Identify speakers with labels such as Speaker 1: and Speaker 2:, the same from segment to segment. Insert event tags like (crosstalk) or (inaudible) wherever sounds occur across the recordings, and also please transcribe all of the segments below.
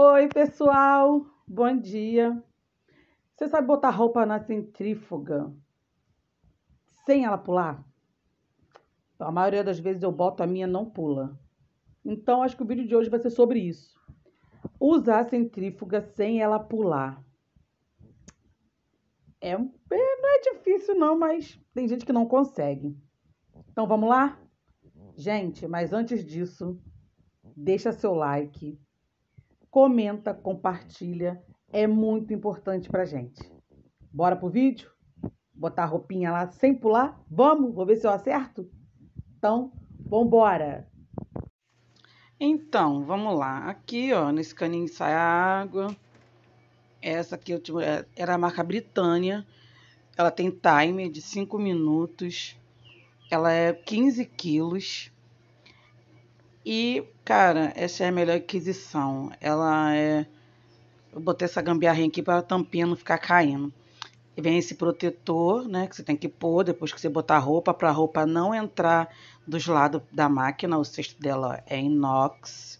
Speaker 1: Oi, pessoal, bom dia. Você sabe botar roupa na centrífuga sem ela pular? A maioria das vezes eu boto a minha não pula. Então acho que o vídeo de hoje vai ser sobre isso. Usar a centrífuga sem ela pular. É, não é difícil não, mas tem gente que não consegue. Então vamos lá? Gente, mas antes disso, deixa seu like, comenta, compartilha, é muito importante pra gente. Bora pro vídeo? Botar a roupinha lá sem pular? Vamos? Vou ver se eu acerto? Então, vambora! Então, vamos lá. Aqui, ó, nesse caninho sai a água. Essa aqui eu, é, era a marca Britânia. Ela tem timer de 5 minutos. Ela é 15 quilos. E, cara, essa é a melhor aquisição. Ela é. Eu botei essa gambiarrinha aqui para a tampinha não ficar caindo. E vem esse protetor, né? Que você tem que pôr depois que você botar a roupa, para a roupa não entrar dos lados da máquina. O cesto dela é inox.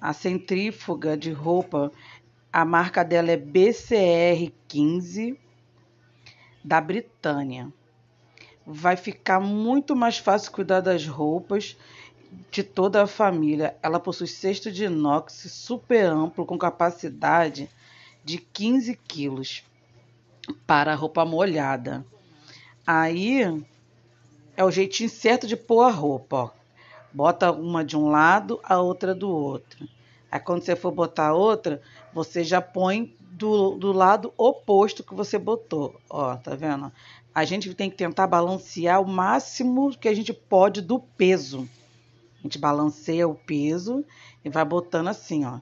Speaker 1: A centrífuga de roupa, a marca dela é BCR15 da Britânia. Vai ficar muito mais fácil cuidar das roupas de toda a família. Ela possui cesto de inox super amplo com capacidade de 15 quilos para roupa molhada. Aí é o jeitinho certo de pôr a roupa. Ó. Bota uma de um lado, a outra do outro. Aí quando você for botar outra, você já põe do, do lado oposto que você botou. Ó, tá vendo? A gente tem que tentar balancear o máximo que a gente pode do peso. A gente balanceia o peso e vai botando assim, ó.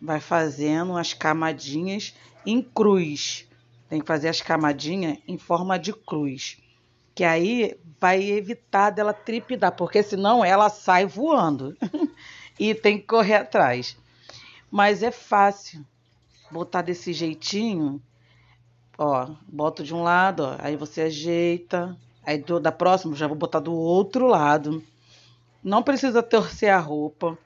Speaker 1: Vai fazendo as camadinhas em cruz. Tem que fazer as camadinhas em forma de cruz. Que aí vai evitar dela tripidar, porque senão ela sai voando. (laughs) e tem que correr atrás. Mas é fácil botar desse jeitinho. Ó, boto de um lado, ó, aí você ajeita. Aí do, da próxima já vou botar do outro lado. Não precisa torcer a roupa.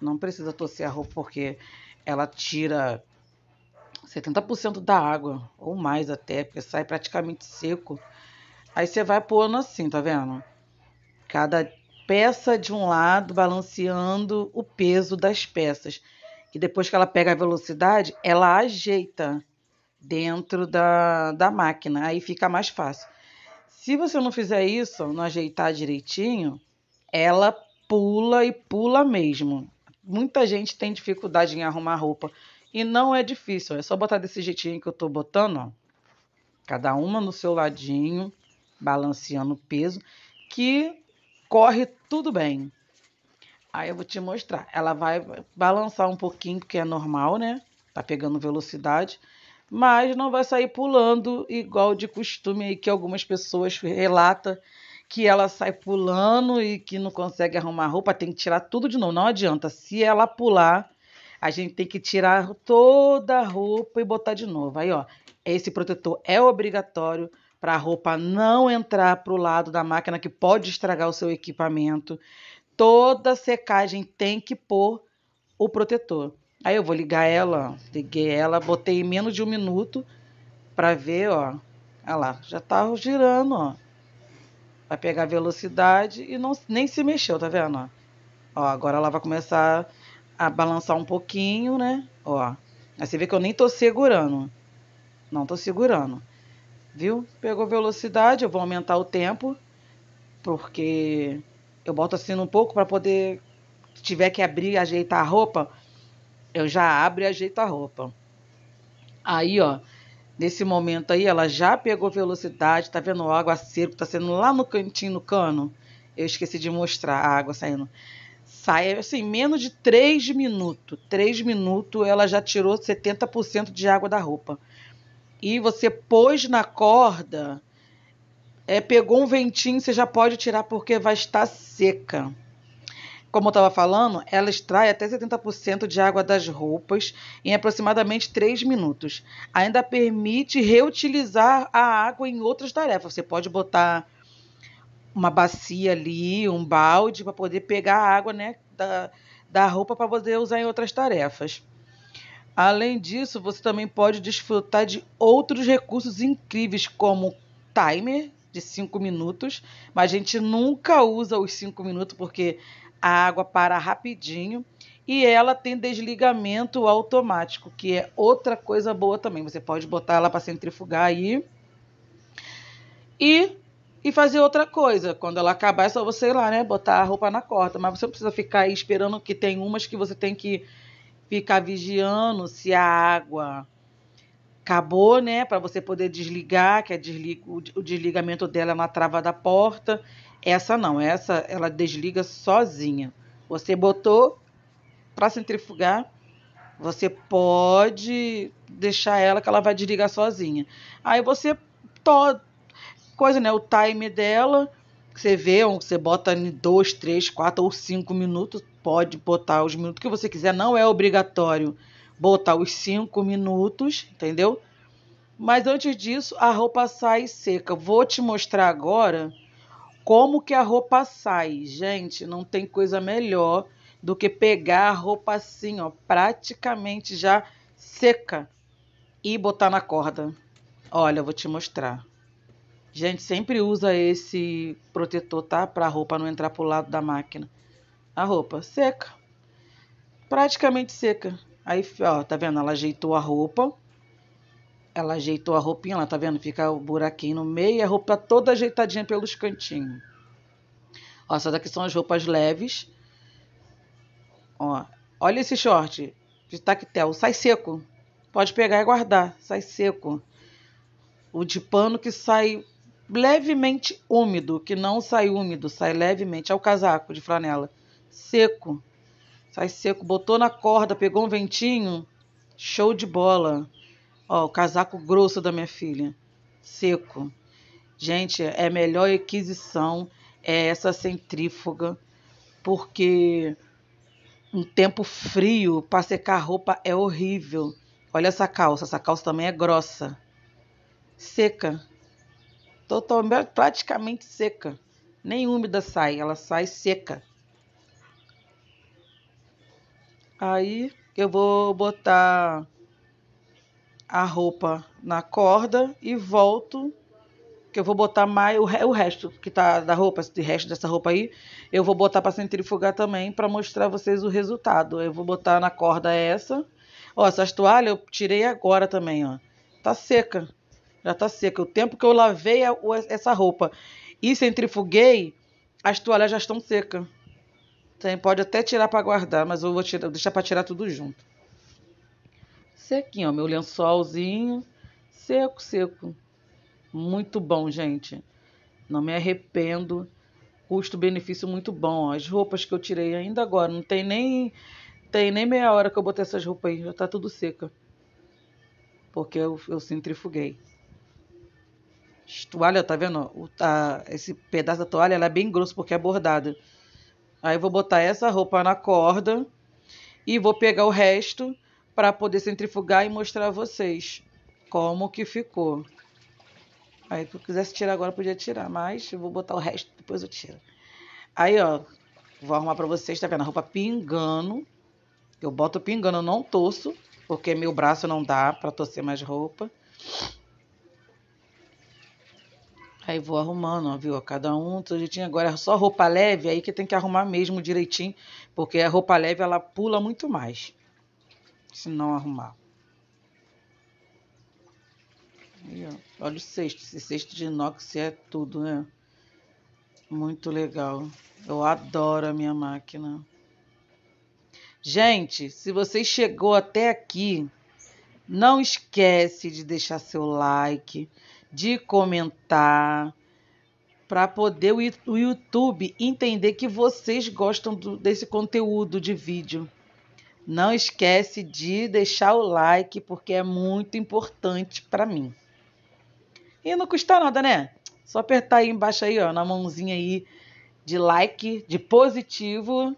Speaker 1: Não precisa torcer a roupa porque ela tira 70% da água, ou mais até, porque sai praticamente seco. Aí você vai pondo assim, tá vendo? Cada peça de um lado, balanceando o peso das peças. E depois que ela pega a velocidade, ela ajeita dentro da, da máquina. Aí fica mais fácil. Se você não fizer isso, não ajeitar direitinho, ela pula e pula mesmo. Muita gente tem dificuldade em arrumar roupa. E não é difícil, é só botar desse jeitinho que eu tô botando, ó. Cada uma no seu ladinho, balanceando o peso, que corre tudo bem. Aí eu vou te mostrar. Ela vai balançar um pouquinho, porque é normal, né? Tá pegando velocidade. Mas não vai sair pulando igual de costume aí que algumas pessoas relatam que ela sai pulando e que não consegue arrumar roupa, tem que tirar tudo de novo. Não adianta. Se ela pular, a gente tem que tirar toda a roupa e botar de novo. Aí, ó, esse protetor é obrigatório para a roupa não entrar para o lado da máquina que pode estragar o seu equipamento. Toda secagem tem que pôr o protetor. Aí eu vou ligar ela, liguei ela, botei em menos de um minuto para ver, ó. Olha lá, já tá girando, ó. Vai pegar velocidade e não, nem se mexeu, tá vendo? Ó, agora ela vai começar a balançar um pouquinho, né? Ó, aí você vê que eu nem tô segurando. Não tô segurando. Viu? Pegou velocidade, eu vou aumentar o tempo, porque eu boto assim um pouco para poder, se tiver que abrir e ajeitar a roupa, eu já abro e ajeito a roupa. Aí, ó, Nesse momento aí, ela já pegou velocidade, tá vendo a água seco, tá saindo lá no cantinho no cano. Eu esqueci de mostrar a água saindo. Sai assim, menos de 3 minutos. 3 minutos ela já tirou 70% de água da roupa. E você pôs na corda, é, pegou um ventinho, você já pode tirar porque vai estar seca como eu estava falando, ela extrai até 70% de água das roupas em aproximadamente 3 minutos. Ainda permite reutilizar a água em outras tarefas. Você pode botar uma bacia ali, um balde, para poder pegar a água né, da, da roupa para poder usar em outras tarefas. Além disso, você também pode desfrutar de outros recursos incríveis, como timer de 5 minutos, mas a gente nunca usa os 5 minutos porque a água para rapidinho. E ela tem desligamento automático, que é outra coisa boa também. Você pode botar ela para centrifugar aí e, e fazer outra coisa. Quando ela acabar, é só você ir lá, né? Botar a roupa na corda. Mas você não precisa ficar aí esperando que tem umas que você tem que ficar vigiando se a água acabou, né, para você poder desligar, que é desliga, o desligamento dela na trava da porta. Essa não, essa ela desliga sozinha. Você botou para centrifugar, você pode deixar ela que ela vai desligar sozinha. Aí você to coisa, né, o time dela, você vê, você bota em 2, 3, 4 ou 5 minutos, pode botar os minutos que você quiser, não é obrigatório botar os 5 minutos, entendeu? Mas antes disso, a roupa sai seca. Vou te mostrar agora como que a roupa sai. Gente, não tem coisa melhor do que pegar a roupa assim, ó, praticamente já seca e botar na corda. Olha, eu vou te mostrar. Gente, sempre usa esse protetor, tá? Para a roupa não entrar pro lado da máquina. A roupa seca. Praticamente seca. Aí, ó, tá vendo? Ela ajeitou a roupa. Ela ajeitou a roupinha, lá, tá vendo? Fica o buraquinho no meio a roupa toda ajeitadinha pelos cantinhos. Ó, essas daqui são as roupas leves. Ó, olha esse short de tactel, sai seco. Pode pegar e guardar, sai seco. O de pano que sai levemente úmido, que não sai úmido, sai levemente. É o casaco de flanela, seco. Sai seco, botou na corda, pegou um ventinho, show de bola. Ó, o casaco grosso da minha filha, seco. Gente, é melhor aquisição é essa centrífuga, porque um tempo frio para secar roupa é horrível. Olha essa calça, essa calça também é grossa. Seca. Totalmente, praticamente seca. Nem úmida sai, ela sai seca. Aí eu vou botar a roupa na corda e volto que eu vou botar mais o, o resto que tá da roupa, o resto dessa roupa aí, eu vou botar para centrifugar também para mostrar vocês o resultado. Eu vou botar na corda essa. Ó, essas toalhas eu tirei agora também, ó. Tá seca. Já tá seca. O tempo que eu lavei a, essa roupa e centrifuguei, as toalhas já estão secas. Então, pode até tirar para guardar, mas eu vou tirar, deixar para tirar tudo junto. Sequinho, ó, meu lençolzinho, seco, seco. Muito bom, gente. Não me arrependo. Custo-benefício muito bom. As roupas que eu tirei ainda agora, não tem nem tem nem meia hora que eu botei essas roupas aí, já tá tudo seca. Porque eu, eu centrifuguei. Toalha, tá vendo? O, a, esse pedaço da toalha ela é bem grosso porque é bordada. Aí vou botar essa roupa na corda e vou pegar o resto para poder centrifugar e mostrar a vocês como que ficou. Aí, se eu quisesse tirar agora, podia tirar, mas eu vou botar o resto, depois eu tiro. Aí, ó, vou arrumar pra vocês, tá vendo? A roupa pingando. Eu boto pingando, eu não torço, porque meu braço não dá pra torcer mais roupa. Aí vou arrumando, ó, viu? Cada um, jeitinho. Agora só roupa leve, aí que tem que arrumar mesmo direitinho, porque a roupa leve, ela pula muito mais. Se não arrumar. Aí, ó. Olha o cesto. Esse cesto de inox é tudo, né? Muito legal. Eu adoro a minha máquina. Gente, se você chegou até aqui, não esquece de deixar seu like, de comentar, para poder o YouTube entender que vocês gostam do, desse conteúdo de vídeo. Não esquece de deixar o like, porque é muito importante para mim. E não custa nada, né? Só apertar aí embaixo aí, ó, na mãozinha aí de like, de positivo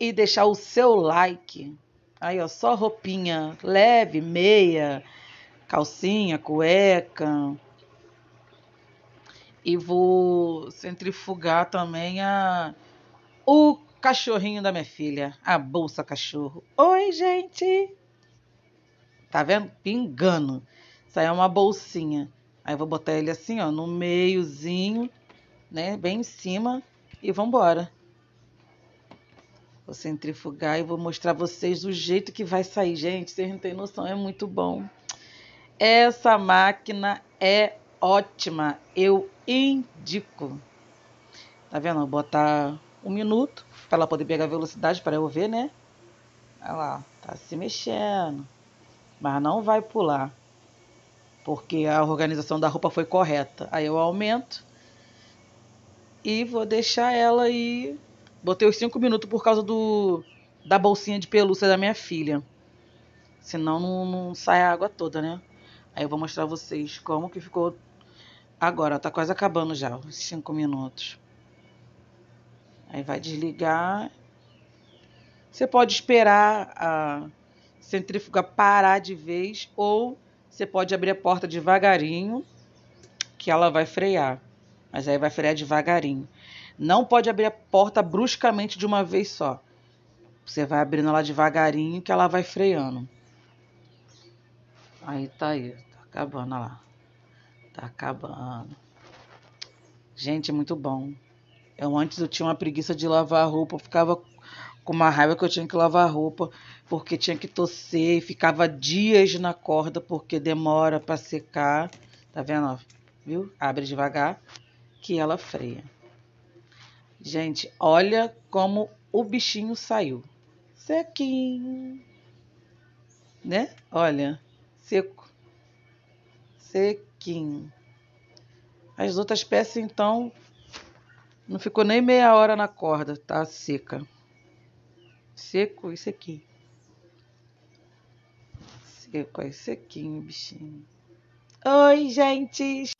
Speaker 1: e deixar o seu like. Aí, ó, só roupinha leve, meia, calcinha, cueca. E vou centrifugar também a o cachorrinho da minha filha, a bolsa cachorro. Oi, gente! Tá vendo? Pingando. Isso aí é uma bolsinha. Aí eu vou botar ele assim, ó, no meiozinho, né? Bem em cima. E vambora. Vou centrifugar e vou mostrar vocês o jeito que vai sair. Gente, vocês não têm noção, é muito bom. Essa máquina é ótima. Eu indico. Tá vendo? Vou botar um minuto para ela poder pegar velocidade para eu ver, né? Olha lá, tá se mexendo. Mas não vai pular. Porque a organização da roupa foi correta. Aí eu aumento. E vou deixar ela aí Botei os 5 minutos por causa do da bolsinha de pelúcia da minha filha. Senão não, não sai a água toda, né? Aí eu vou mostrar vocês como que ficou agora. Tá quase acabando já, os 5 minutos. Aí vai desligar. Você pode esperar a centrífuga parar de vez ou você pode abrir a porta devagarinho que ela vai frear. Mas aí vai frear devagarinho. Não pode abrir a porta bruscamente de uma vez só. Você vai abrindo ela devagarinho que ela vai freando. Aí tá aí, acabando olha lá. Tá acabando. Gente, é muito bom. Eu antes eu tinha uma preguiça de lavar a roupa, eu ficava com uma raiva que eu tinha que lavar a roupa, porque tinha que torcer e ficava dias na corda porque demora para secar. Tá vendo? Viu? Abre devagar que ela freia. Gente, olha como o bichinho saiu. Sequinho. Né? Olha, seco. Sequinho. As outras peças, então, não ficou nem meia hora na corda, tá seca. Seco e sequinho. Seco e sequinho, bichinho. Oi, gente!